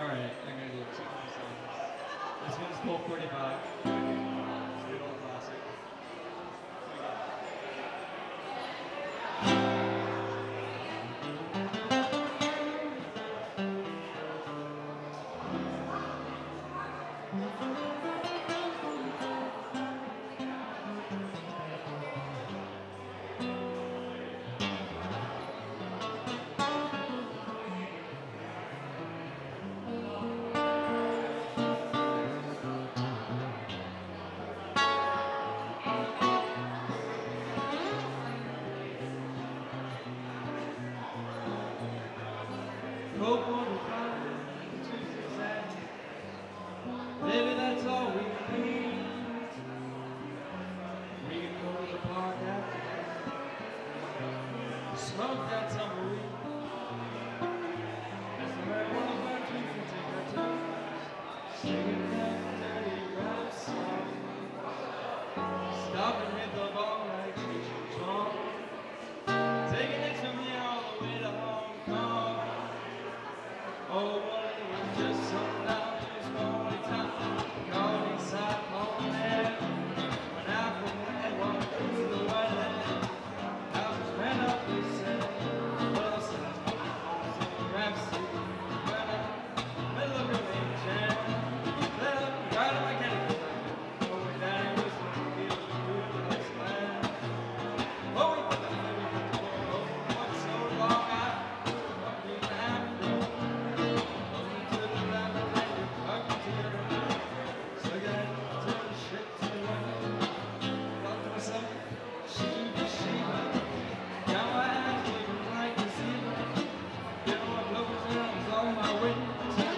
Alright, I'm gonna do two more songs. This one's Pole 45. It's a good old classic. Donald Fetzel. on my way.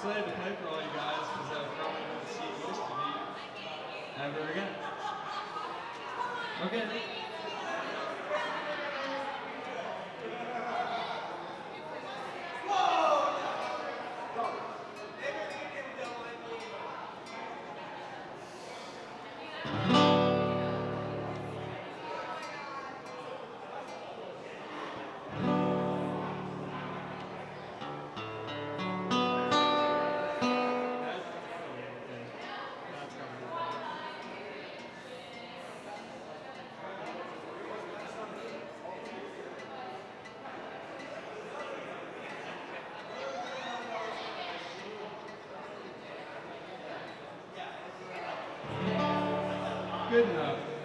excited to play for all you guys because I uh, probably won't see most of you ever again. Okay. Good enough.